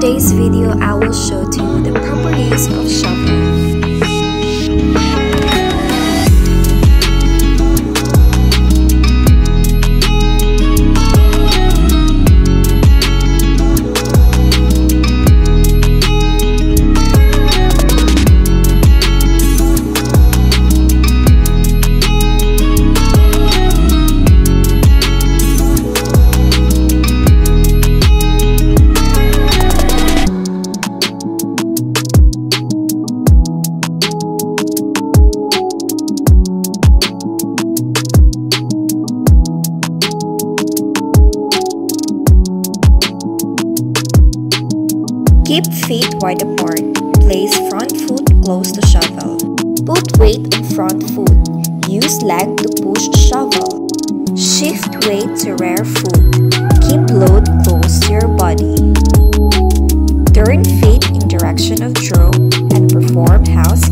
today's video, I will show to you the proper use of shovel. Keep feet wide apart. Place front foot close to shovel. Put weight on front foot. Use leg to push shovel. Shift weight to rear foot. Keep load close to your body. Turn feet in direction of draw and perform housekeeping.